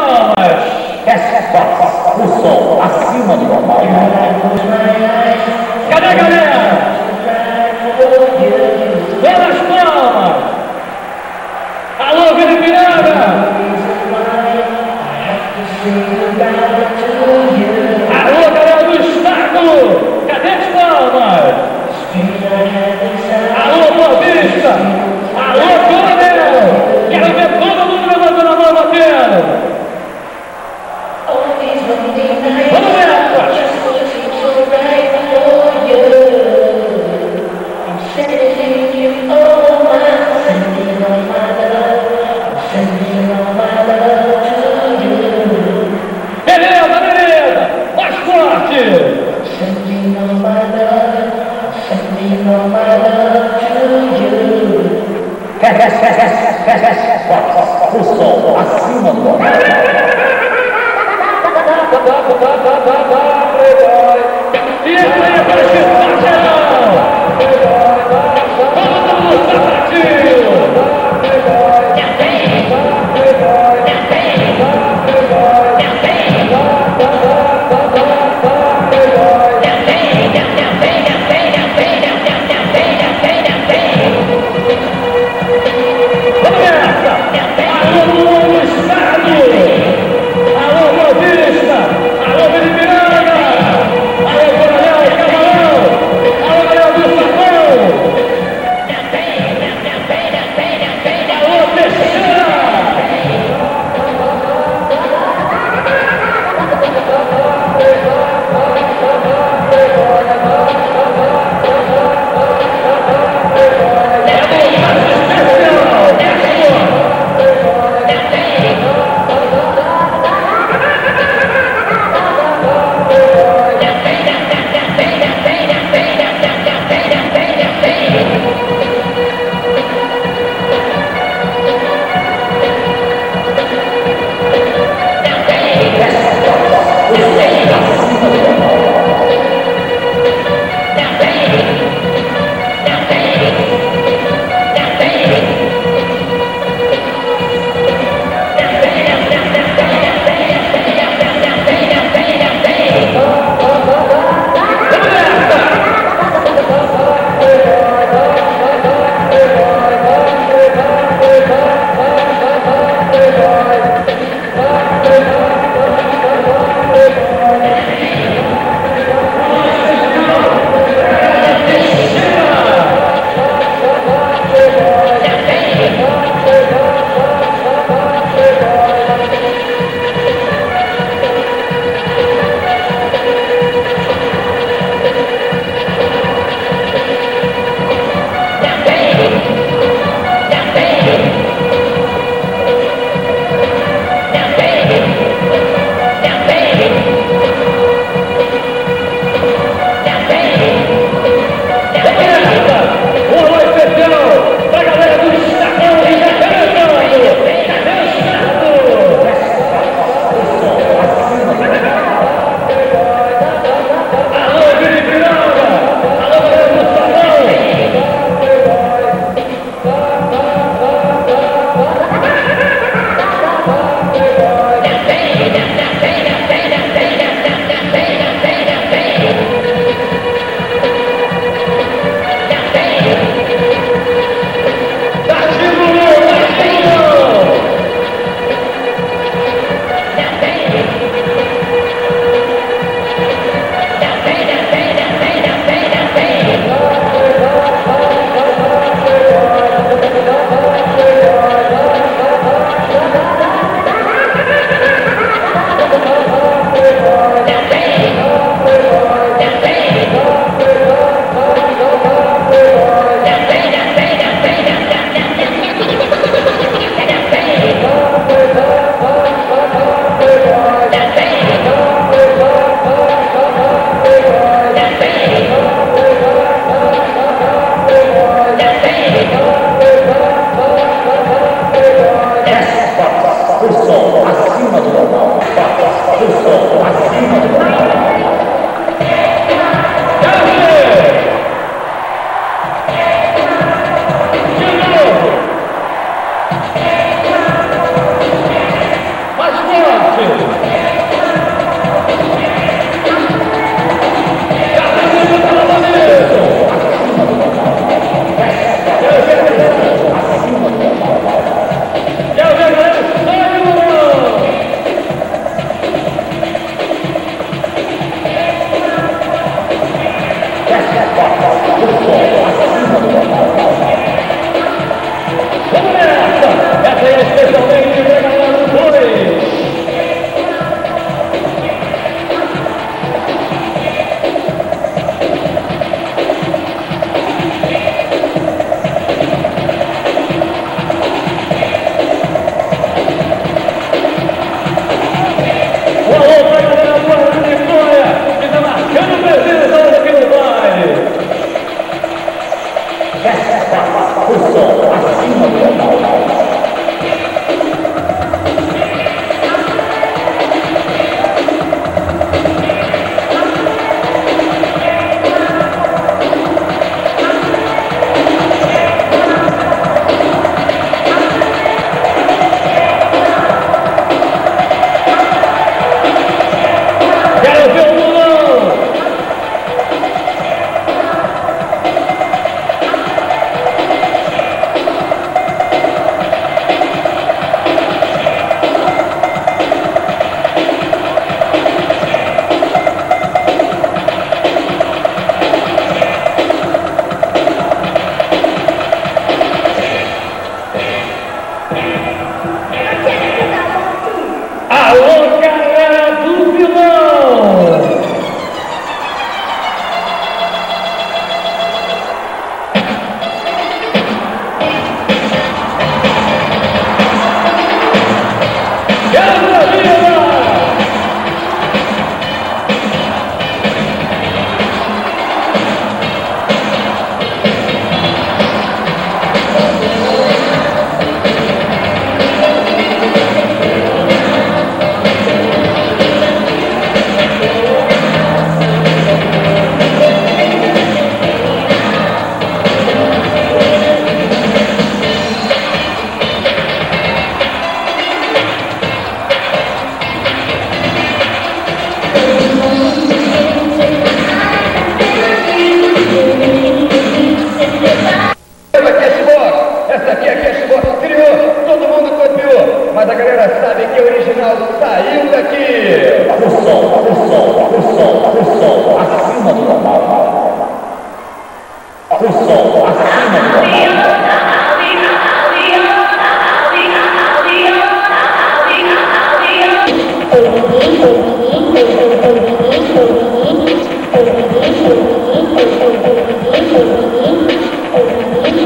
damas, é só o sol acima do normal. Cadê a galera? Pelas palmas! Alô, Grande Piranga! Alô, galera do Estado!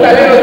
Tá